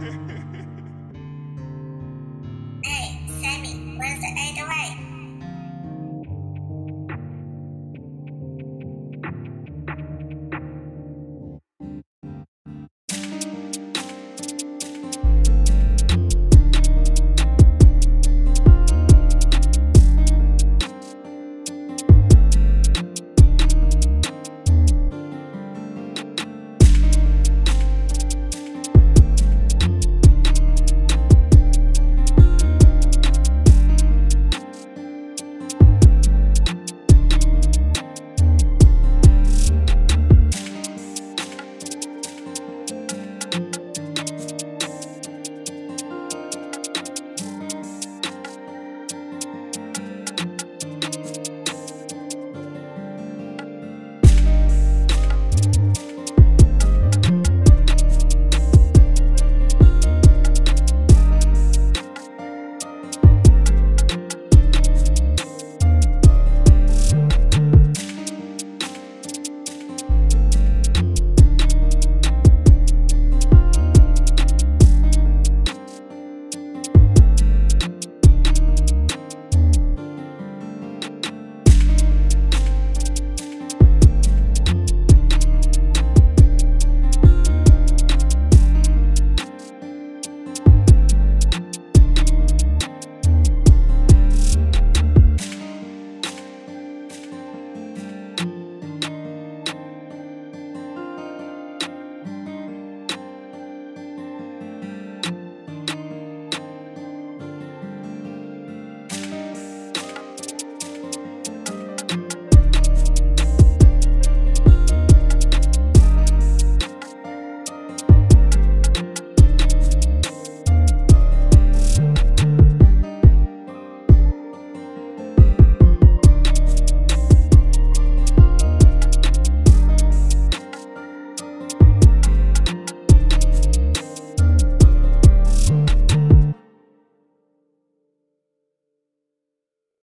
Hehehe